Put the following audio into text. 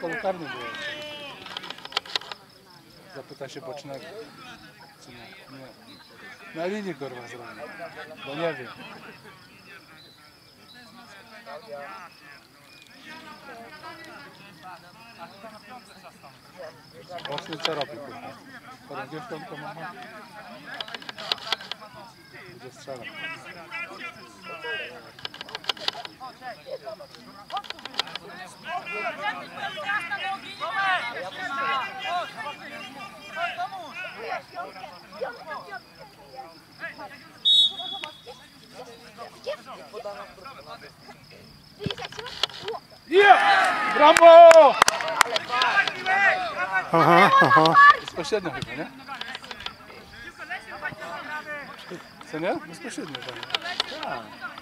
Polu karnym było. Zapyta się bocznego. Czy nie? Nie. Na linii kurwa zrobił. Bo nie wiem. Boczny co robi kurwa? Chorągiewką to mama? Sala. Yeah! Bravo! Aha, aha. Ještě jednou, ne? Co nie? Bezpośrednio. Tak.